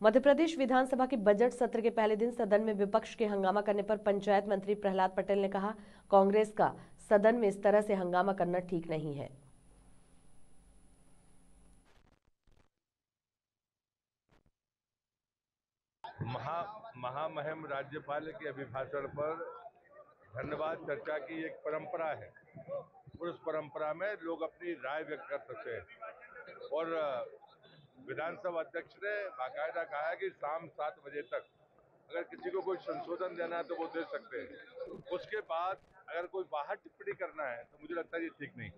मध्य प्रदेश विधानसभा के बजट सत्र के पहले दिन सदन में विपक्ष के हंगामा करने पर पंचायत मंत्री प्रहलाद पटेल ने कहा, कांग्रेस का सदन में इस तरह से हंगामा करना ठीक नहीं है। महा, महामहिम राज्यपाल के अभिभाषण पर धन्यवाद चर्चा की एक परंपरा है। और उस परंपरा में लोग अपनी राय व्यक्त कर सकते हैं और विधानसभा अध्यक्ष ने बाकायदा कहा है कि शाम सात बजे तक अगर किसी को कोई संशोधन देना है तो वो दे सकते हैं। उसके बाद अगर कोई बाहर टिप्पणी करना है तो मुझे लगता है ये ठीक नहीं।